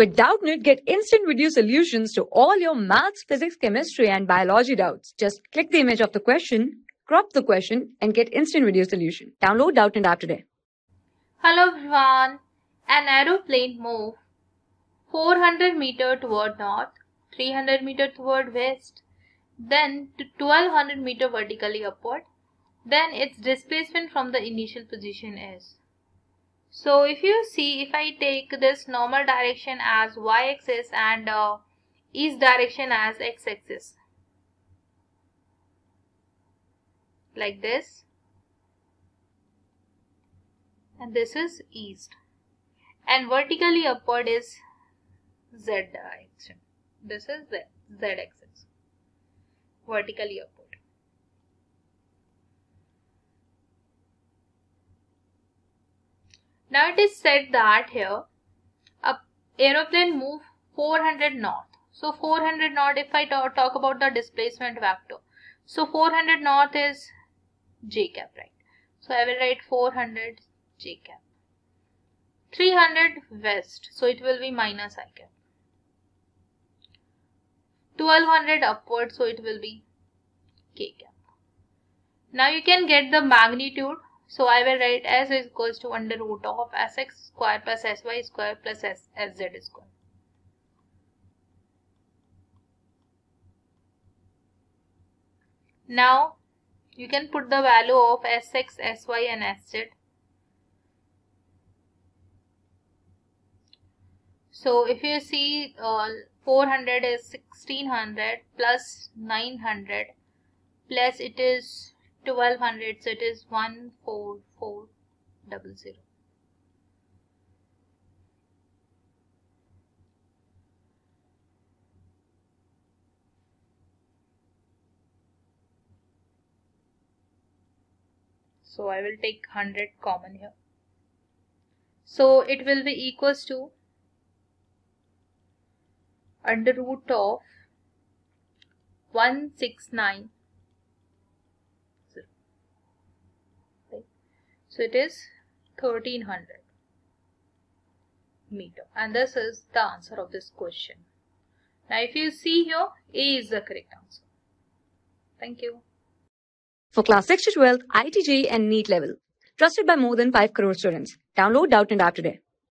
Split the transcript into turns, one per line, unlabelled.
With Doubtnut, get instant video solutions to all your maths, physics, chemistry, and biology doubts. Just click the image of the question, crop the question, and get instant video solution. Download Doubtnut app today.
Hello everyone. An aeroplane moved 400 meter toward north, 300 meter toward west, then to 1200 meter vertically upward. Then its displacement from the initial position is. So if you see, if I take this normal direction as y-axis and uh, east direction as x-axis, like this, and this is east, and vertically upward is z direction. This is the z axis, vertically upward. Now it is said that here a aeroplane move 400 north. So 400 north if I talk, talk about the displacement vector. So 400 north is j cap right. So I will write 400 j cap. 300 west so it will be minus i cap. 1200 upward so it will be k cap. Now you can get the magnitude so I will write s is equals to under root of sx square plus sy square plus s, sz square. Now you can put the value of sx, sy and sz. So if you see uh, 400 is 1600 plus 900 plus it is 1200 so it is 14400 so I will take 100 common here. So it will be equals to under root of 169 So it is 1300 meter and this is the answer of this question. Now if you see here A is the correct answer. Thank you.
For class 6 to 12, IIT JEE and NEET level. Trusted by more than 5 crore students. Download Doubtnut app today.